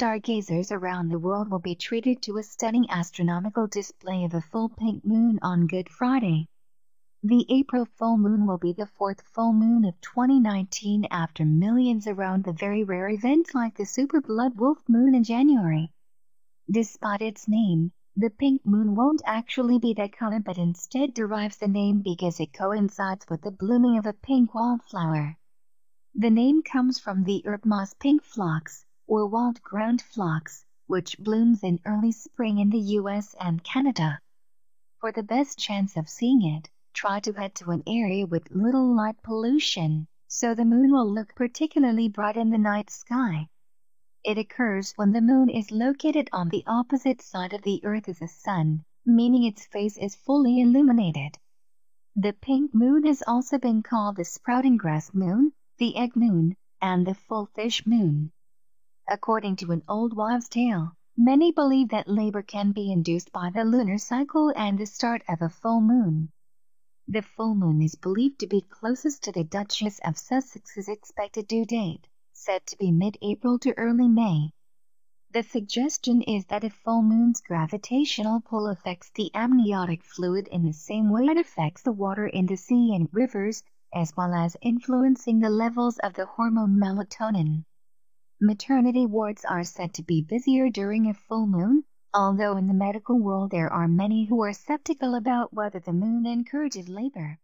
stargazers around the world will be treated to a stunning astronomical display of a full pink moon on Good Friday. The April full moon will be the fourth full moon of 2019 after millions around the very rare event like the super blood wolf moon in January. Despite its name, the pink moon won't actually be that color but instead derives the name because it coincides with the blooming of a pink wildflower. The name comes from the herb moss pink phlox, or wild ground phlox, which blooms in early spring in the US and Canada. For the best chance of seeing it, try to head to an area with little light pollution, so the moon will look particularly bright in the night sky. It occurs when the moon is located on the opposite side of the earth as the sun, meaning its face is fully illuminated. The pink moon has also been called the sprouting grass moon, the egg moon, and the full fish moon. According to an old wives' tale, many believe that labor can be induced by the lunar cycle and the start of a full moon. The full moon is believed to be closest to the Duchess of Sussex's expected due date, said to be mid-April to early May. The suggestion is that a full moon's gravitational pull affects the amniotic fluid in the same way it affects the water in the sea and rivers, as well as influencing the levels of the hormone melatonin. Maternity wards are said to be busier during a full moon, although in the medical world there are many who are skeptical about whether the moon encourages labor.